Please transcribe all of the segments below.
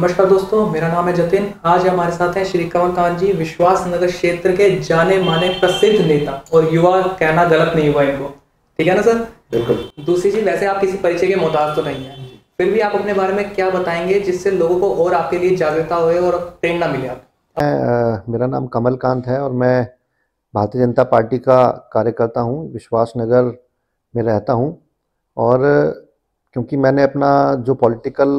नमस्कार दोस्तों मेरा नाम है जतिन। आज हमारे साथ हैं श्री कमल कांत जी विश्वास नगर क्षेत्र के जाने माने प्रसिद्ध नेता और युवा कहना गलत नहीं हुआ इनको। ठीक है ना सर? बिल्कुल। दूसरी चीज़ वैसे आप किसी परिचय के मोहताज तो नहीं है। फिर भी आप अपने बारे में क्या बताएँगे जिससे लोगों को और आपके लिए जागरूकता होए और प्रेरणा मिले आप? मेरा नाम कमल कांत है और मैं भारतीय जनता पार्टी का कार्यकर्ता हूँ विश्वास नगर में रहता हूँ। और क्योंकि मैंने अपना जो पॉलिटिकल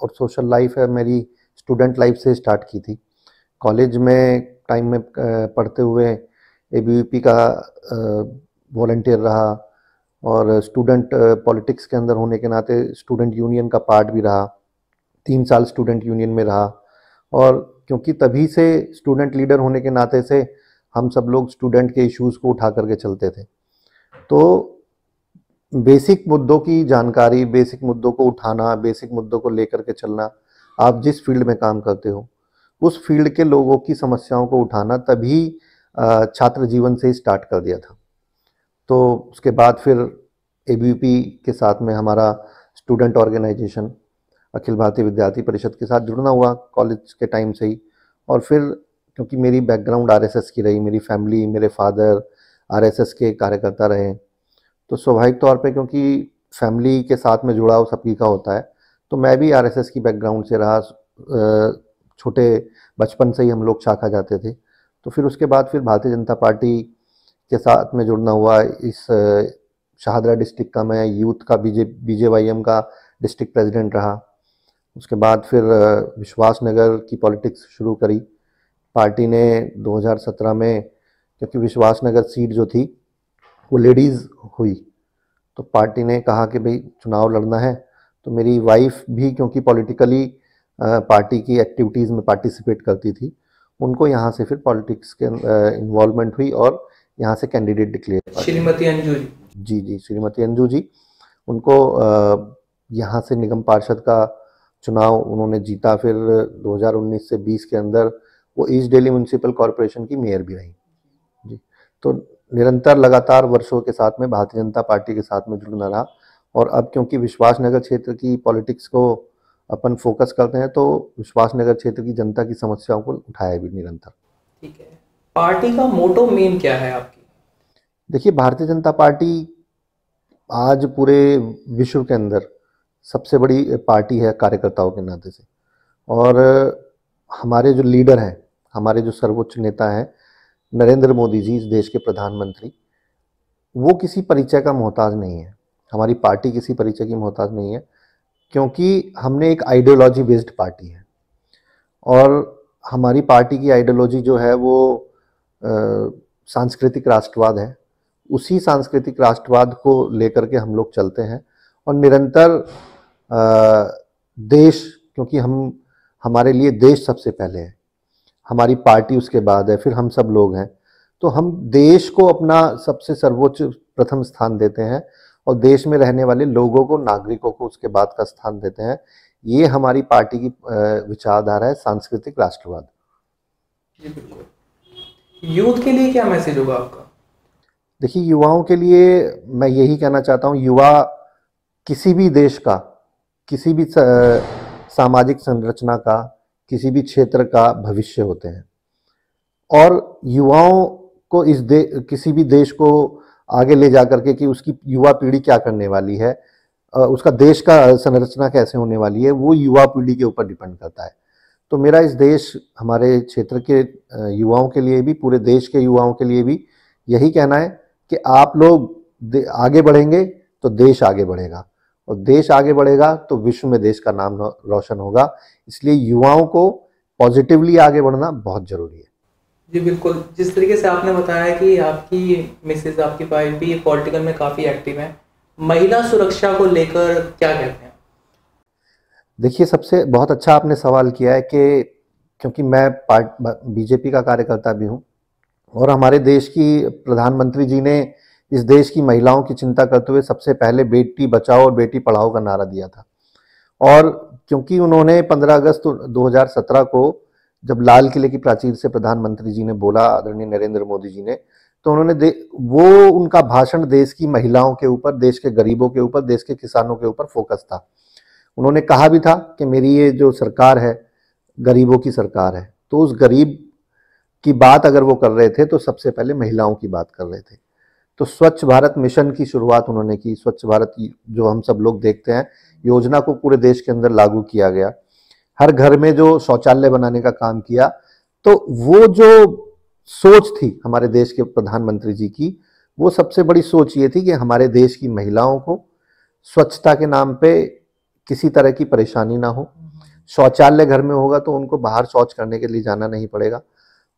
और सोशल लाइफ है, मेरी स्टूडेंट लाइफ से स्टार्ट की थी। कॉलेज में टाइम में पढ़ते हुए एबीवीपी का वॉल्टियर रहा और स्टूडेंट पॉलिटिक्स के अंदर होने के नाते स्टूडेंट यूनियन का पार्ट भी रहा। तीन साल स्टूडेंट यूनियन में रहा और क्योंकि तभी से स्टूडेंट लीडर होने के नाते से हम सब लोग स्टूडेंट के इश्यूज़ को उठा करके चलते थे। तो बेसिक मुद्दों की जानकारी, बेसिक मुद्दों को उठाना, बेसिक मुद्दों को लेकर के चलना, आप जिस फ़ील्ड में काम करते हो, उस फ़ील्ड के लोगों की समस्याओं को उठाना तभी छात्र जीवन से ही स्टार्ट कर दिया था। तो उसके बाद फिर ए के साथ में हमारा स्टूडेंट ऑर्गेनाइजेशन, अखिल भारतीय विद्यार्थी परिषद के साथ जुड़ना हुआ कॉलेज के टाइम से ही। और फिर क्योंकि मेरी बैकग्राउंड आरएसएस की रही, मेरी फैमिली, मेरे फादर आरएसएस के कार्यकर्ता रहे तो स्वाभाविक तौर पे क्योंकि फैमिली के साथ में जुड़ाव सबकी का होता है तो मैं भी आरएसएस की बैकग्राउंड से रहा छोटे बचपन से ही हम लोग शाखा जाते थे। तो फिर उसके बाद फिर भारतीय जनता पार्टी के साथ में जुड़ना हुआ, इस शाहदरा डिस्ट्रिक्ट का मैं यूथ का बीजे बीजेवाईएम का डिस्ट्रिक्ट प्रेसिडेंट रहा। उसके बाद फिर विश्वास नगर की पॉलिटिक्स शुरू करी। पार्टी ने 2017 में, क्योंकि विश्वास नगर सीट जो थी वो लेडीज़ हुई। तो पार्टी ने कहा कि भाई चुनाव लड़ना है तो मेरी वाइफ भी क्योंकि पॉलिटिकली पार्टी की एक्टिविटीज़ में पार्टिसिपेट करती थी उनको यहाँ से फिर पॉलिटिक्स के इन्वॉल्वमेंट हुई और यहाँ से कैंडिडेट डिक्लेयर श्रीमती अंजू जी। जी जी श्रीमती अंजू जी उनको यहाँ से निगम पार्षद का चुनाव उन्होंने जीता फिर 2019 से 20 के अंदर वो ईस्ट दिल्ली म्यूनसिपल कॉरपोरेशन की मेयर भी रही। जी तो निरंतर लगातार वर्षों के साथ में भारतीय जनता पार्टी के साथ में जुड़ना रहा और अब क्योंकि विश्वास नगर क्षेत्र की पॉलिटिक्स को अपन फोकस करते हैं तो विश्वास नगर क्षेत्र की जनता की समस्याओं को उठाया भी निरंतर। ठीक है। पार्टी का मोटो मेन क्या है आपकी? देखिए भारतीय जनता पार्टी आज पूरे विश्व के अंदर सबसे बड़ी पार्टी है कार्यकर्ताओं के नाते से। और हमारे जो लीडर हैं हमारे जो सर्वोच्च नेता हैं नरेंद्र मोदी जी इस देश के प्रधानमंत्री वो किसी परिचय का मोहताज नहीं है। हमारी पार्टी किसी परिचय की मोहताज नहीं है क्योंकि हमने एक आइडियोलॉजी बेस्ड पार्टी है। और हमारी पार्टी की आइडियोलॉजी जो है वो सांस्कृतिक राष्ट्रवाद है। उसी सांस्कृतिक राष्ट्रवाद को लेकर के हम लोग चलते हैं और निरंतर अ, देश क्योंकि हम हमारे लिए देश सबसे पहले है। हमारी पार्टी उसके बाद है फिर हम सब लोग हैं। तो हम देश को अपना सबसे सर्वोच्च प्रथम स्थान देते हैं और देश में रहने वाले लोगों को नागरिकों को उसके बाद का स्थान देते हैं। ये हमारी पार्टी की विचारधारा है सांस्कृतिक राष्ट्रवाद। यूथ के लिए क्या मैसेज होगा आपका? देखिए युवाओं के लिए मैं यही कहना चाहता हूँ युवा किसी भी देश का किसी भी सामाजिक संरचना का किसी भी क्षेत्र का भविष्य होते हैं। और युवाओं को इस दे, किसी भी देश को आगे ले जा करके कि उसकी युवा पीढ़ी क्या करने वाली है उसका देश का संरचना कैसे होने वाली है, वो युवा पीढ़ी के ऊपर डिपेंड करता है। तो मेरा इस देश, हमारे क्षेत्र के युवाओं के लिए भी, पूरे देश के युवाओं के लिए भी यही कहना है कि आप लोग आगे बढ़ेंगे तो देश आगे बढ़ेगा। और देश आगे बढ़ेगा तो विश्व में देश का नाम रोशन होगा। इसलिए युवाओं को पॉजिटिवली आगे बढ़ना बहुत ज़रूरी है। जी बिल्कुल। जिस तरीके से आपने बताया कि आपकी मिसेज आपकी वाइफ भी पॉलिटिकल में काफ़ी एक्टिव है महिला सुरक्षा को लेकर क्या कहते हैं? देखिए सबसे बहुत अच्छा आपने सवाल किया है कि क्योंकि मैं पार्ट बीजेपी का कार्यकर्ता भी हूँ और हमारे देश की प्रधानमंत्री जी ने इस देश की महिलाओं की चिंता करते हुए सबसे पहले बेटी बचाओ और बेटी पढ़ाओ का नारा दिया था। और क्योंकि उन्होंने 15 अगस्त 2017 को जब लाल किले की प्राचीर से प्रधानमंत्री जी ने बोला, आदरणीय नरेंद्र मोदी जी ने तो उन्होंने वो उनका भाषण देश की महिलाओं के ऊपर, देश के गरीबों के ऊपर, देश के किसानों के ऊपर फोकस था। उन्होंने कहा भी था कि मेरी ये जो सरकार है, गरीबों की सरकार है तो उस गरीब की बात अगर वो कर रहे थे तो सबसे पहले महिलाओं की बात कर रहे थे। तो स्वच्छ भारत मिशन की शुरुआत उन्होंने की। स्वच्छ भारत जो हम सब लोग देखते हैं योजना को पूरे देश के अंदर लागू किया गया। हर घर में जो शौचालय बनाने का काम किया तो वो जो सोच थी हमारे देश के प्रधानमंत्री जी की वो सबसे बड़ी सोच ये थी कि हमारे देश की महिलाओं को स्वच्छता के नाम पे किसी तरह की परेशानी ना हो। शौचालय घर में होगा तो उनको बाहर शौच करने के लिए जाना नहीं पड़ेगा।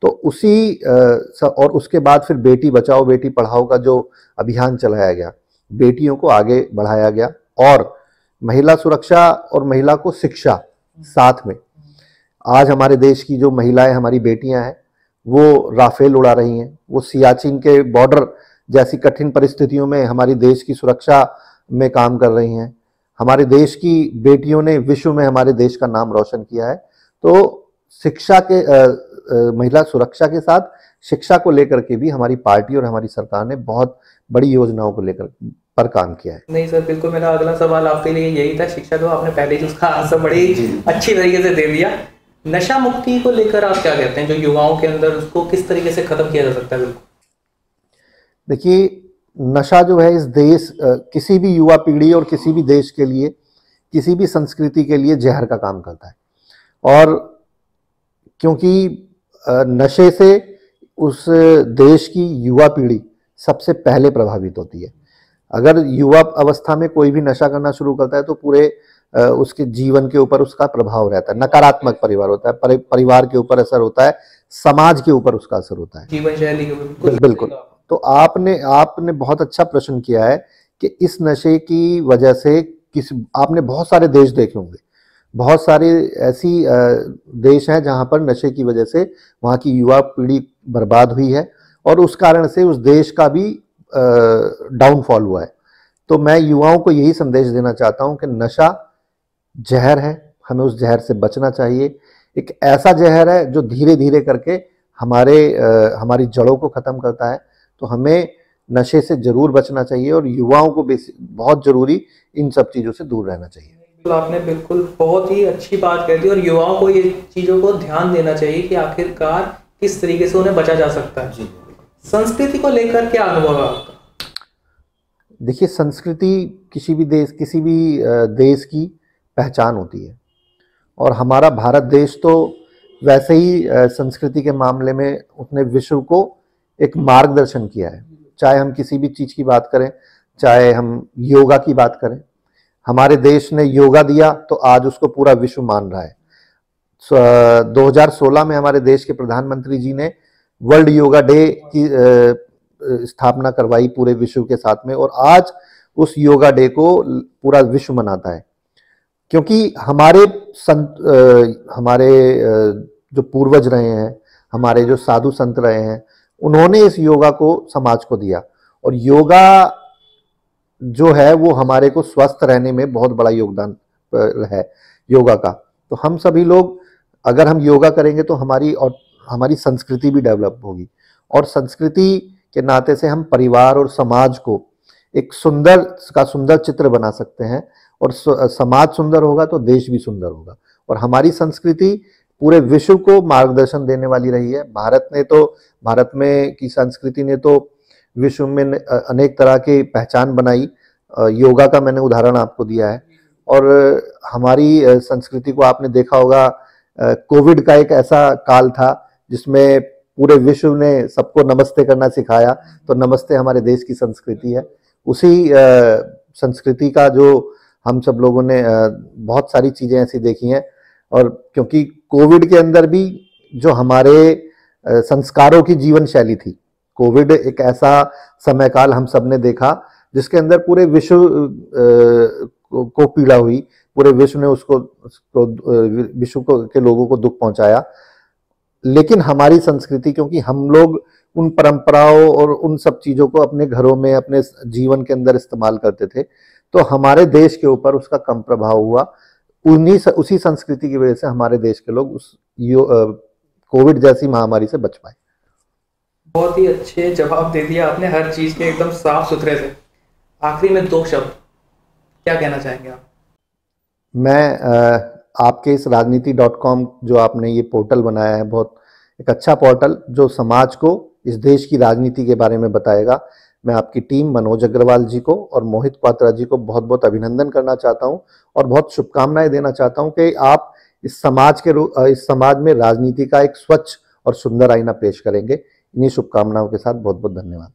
तो उसी और उसके बाद फिर बेटी बचाओ, बेटी पढ़ाओ का जो अभियान चलाया गया, बेटियों को आगे बढ़ाया गया और महिला सुरक्षा और महिला को शिक्षा साथ में। आज हमारे देश की जो महिलाएँ, हमारी बेटियाँ हैं, वो राफेल उड़ा रही हैं, वो सियाचिन के बॉर्डर जैसी कठिन परिस्थितियों में हमारी देश की सुरक्षा में काम कर रही हैं। हमारे देश की बेटियों ने विश्व में हमारे देश का नाम रोशन किया है। तो शिक्षा के महिला सुरक्षा के साथ शिक्षा को लेकर के भी हमारी पार्टी और हमारी सरकार ने बहुत बड़ी योजनाओं को लेकर पर काम किया है। नहीं सर बिल्कुल मेरा अगला सवाल आपके लिए यही था शिक्षा तो आपने पहले ही उसका आंसर बड़ी अच्छी तरीके से दे दिया। नशा मुक्ति को लेकर आप क्या कहते हैं? जो युवाओं के अंदर उसको किस तरीके से खत्म किया जा सकता है बिल्कुल? देखिए नशा जो है इस देश किसी भी युवा पीढ़ी और किसी भी देश के लिए किसी भी संस्कृति के लिए जहर का काम करता है। और क्योंकि नशे से उस देश की युवा पीढ़ी सबसे पहले प्रभावित होती है। अगर युवा अवस्था में कोई भी नशा करना शुरू करता है तो पूरे उसके जीवन के ऊपर उसका प्रभाव रहता है नकारात्मक परिवार होता है परिवार के ऊपर असर होता है समाज के ऊपर उसका असर होता है। जीवन शैली बिल्कुल। तो आपने आपने बहुत अच्छा प्रश्न किया है कि इस नशे की वजह से किस आपने बहुत सारे देश देखे होंगे बहुत सारे ऐसी देश हैं जहाँ पर नशे की वजह से वहाँ की युवा पीढ़ी बर्बाद हुई है और उस कारण से उस देश का भी डाउनफॉल हुआ है। तो मैं युवाओं को यही संदेश देना चाहता हूँ कि नशा जहर है हमें उस जहर से बचना चाहिए। एक ऐसा जहर है जो धीरे धीरे करके हमारे आ, हमारी जड़ों को ख़त्म करता है। तो हमें नशे से ज़रूर बचना चाहिए और युवाओं को बहुत ज़रूरी इन सब चीज़ों से दूर रहना चाहिए। आपने बिल्कुल बहुत ही अच्छी बात कह दी और युवाओं को ये चीज़ों को ध्यान देना चाहिए कि आखिरकार किस तरीके से उन्हें बचा जा सकता है। संस्कृति को लेकर क्या अनुभव है आपका? देखिए संस्कृति किसी भी देश किसी भी देश की पहचान होती है। और हमारा भारत देश तो वैसे ही संस्कृति के मामले में उसने विश्व को एक मार्गदर्शन किया है। चाहे हम किसी भी चीज़ की बात करें चाहे हम योगा की बात करें हमारे देश ने योगा दिया तो आज उसको पूरा विश्व मान रहा है। दो 2016 में हमारे देश के प्रधानमंत्री जी ने वर्ल्ड योगा डे की स्थापना करवाई पूरे विश्व के साथ में और आज उस योगा डे को पूरा विश्व मनाता है। क्योंकि हमारे संत हमारे जो पूर्वज रहे हैं, हमारे जो साधु संत रहे हैं, उन्होंने इस योगा को समाज को दिया। और योगा जो है, वो हमारे को स्वस्थ रहने में बहुत बड़ा योगदान है, योगा का। तो हम सभी लोग, अगर हम योगा करेंगे तो हमारी और हमारी संस्कृति भी डेवलप होगी। और संस्कृति के नाते से हम परिवार और समाज को एक सुंदर, का सुंदर चित्र बना सकते हैं। और समाज सुंदर होगा तो देश भी सुंदर होगा। और हमारी संस्कृति पूरे विश्व को मार्गदर्शन देने वाली रही है। भारत ने तो भारत में की संस्कृति ने तो विश्व में अनेक तरह की पहचान बनाई। योगा का मैंने उदाहरण आपको दिया है। और हमारी संस्कृति को आपने देखा होगा कोविड का एक ऐसा काल था जिसमें पूरे विश्व ने सबको नमस्ते करना सिखाया। तो नमस्ते हमारे देश की संस्कृति है। उसी संस्कृति का जो हम सब लोगों ने बहुत सारी चीज़ें ऐसी देखी हैं। और क्योंकि कोविड के अंदर भी जो हमारे संस्कारों की जीवन शैली थी कोविड एक ऐसा समय काल हम सबने देखा जिसके अंदर पूरे विश्व को पीड़ा हुई पूरे विश्व ने उसको, उसको विश्व को के लोगों को दुख पहुँचाया। लेकिन हमारी संस्कृति क्योंकि हम लोग उन परंपराओं और उन सब चीज़ों को अपने घरों में अपने जीवन के अंदर इस्तेमाल करते थे तो हमारे देश के ऊपर उसका कम प्रभाव हुआ। उन्हीं उसी संस्कृति की वजह से हमारे देश के लोग उस कोविड जैसी महामारी से बच पाए। बहुत ही अच्छे जवाब दे दिया आपने हर चीज़ के एकदम साफ़ सुथरे से। आखिरी में दो शब्द। क्या कहना चाहेंगे आप? मैं आपके इस राजनीति डॉट कॉम जो आपने ये पोर्टल बनाया है, बहुत एक अच्छा पोर्टल जो समाज को इस देश की राजनीति के बारे में बताएगा। मैं आपकी टीम मनोज अग्रवाल जी को और मोहित पात्रा जी को बहुत बहुत अभिनंदन करना चाहता हूँ और बहुत शुभकामनाएँ देना चाहता हूँ कि आप इस समाज के इस समाज में राजनीति का एक स्वच्छ और सुंदर आईना पेश करेंगे। इन्हीं शुभकामनाओं के साथ बहुत बहुत धन्यवाद।